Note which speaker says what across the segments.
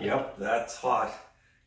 Speaker 1: Yep, that's hot.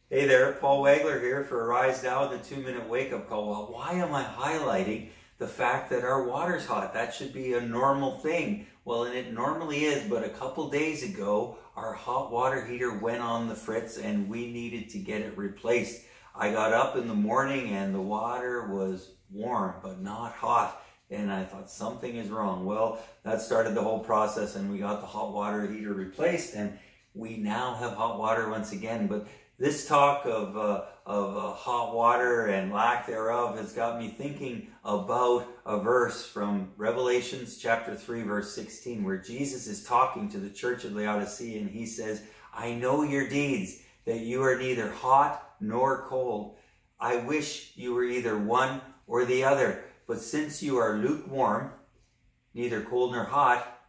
Speaker 1: Hey there, Paul Wagler here for Arise Now, the two minute wake up call. Well, why am I highlighting the fact that our water's hot? That should be a normal thing. Well, and it normally is, but a couple days ago, our hot water heater went on the fritz and we needed to get it replaced. I got up in the morning and the water was warm, but not hot. And I thought something is wrong. Well, that started the whole process and we got the hot water heater replaced. And we now have hot water once again. But this talk of, uh, of uh, hot water and lack thereof has got me thinking about a verse from Revelations chapter 3, verse 16, where Jesus is talking to the church of Laodicea and he says, I know your deeds, that you are neither hot nor cold. I wish you were either one or the other. But since you are lukewarm, neither cold nor hot,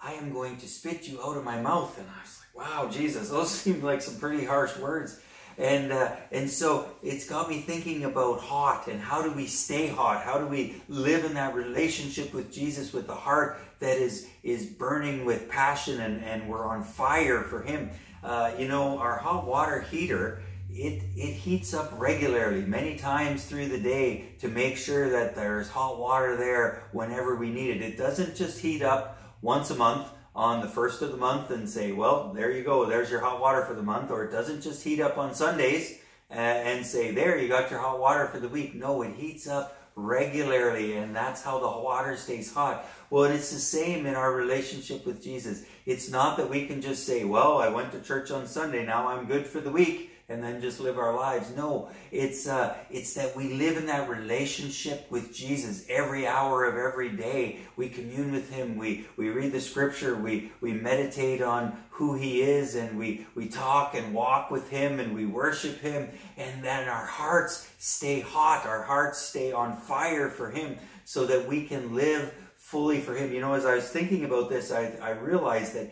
Speaker 1: I am going to spit you out of my mouth. And I was like, wow, Jesus, those seem like some pretty harsh words. And, uh, and so it's got me thinking about hot and how do we stay hot? How do we live in that relationship with Jesus with the heart that is, is burning with passion and, and we're on fire for Him? Uh, you know, our hot water heater, it, it heats up regularly, many times through the day to make sure that there's hot water there whenever we need it. It doesn't just heat up once a month on the first of the month and say, well, there you go, there's your hot water for the month. Or it doesn't just heat up on Sundays and say, there, you got your hot water for the week. No, it heats up regularly and that's how the water stays hot. Well, it's the same in our relationship with Jesus. It's not that we can just say, well, I went to church on Sunday, now I'm good for the week and then just live our lives. No, it's uh, it's that we live in that relationship with Jesus every hour of every day. We commune with Him. We we read the Scripture. We we meditate on who He is, and we we talk and walk with Him, and we worship Him, and then our hearts stay hot. Our hearts stay on fire for Him, so that we can live fully for Him. You know, as I was thinking about this, I I realized that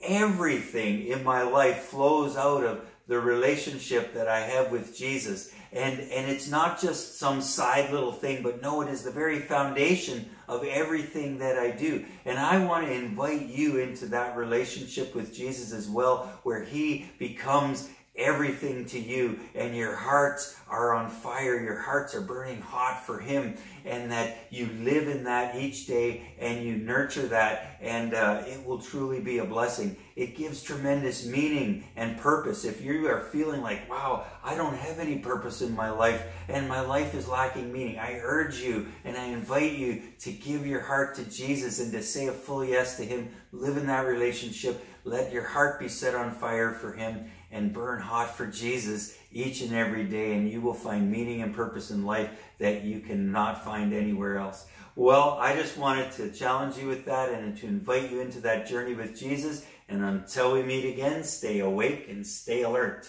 Speaker 1: everything in my life flows out of the relationship that I have with Jesus. And, and it's not just some side little thing, but no, it is the very foundation of everything that I do. And I want to invite you into that relationship with Jesus as well, where he becomes everything to you and your hearts are on fire. Your hearts are burning hot for him and that you live in that each day and you nurture that and uh, it will truly be a blessing. It gives tremendous meaning and purpose. If you are feeling like wow i don't have any purpose in my life and my life is lacking meaning i urge you and i invite you to give your heart to jesus and to say a full yes to him. Live in that relationship. Let your heart be set on fire for him and burn hot for Jesus each and every day, and you will find meaning and purpose in life that you cannot find anywhere else. Well, I just wanted to challenge you with that and to invite you into that journey with Jesus. And until we meet again, stay awake and stay alert.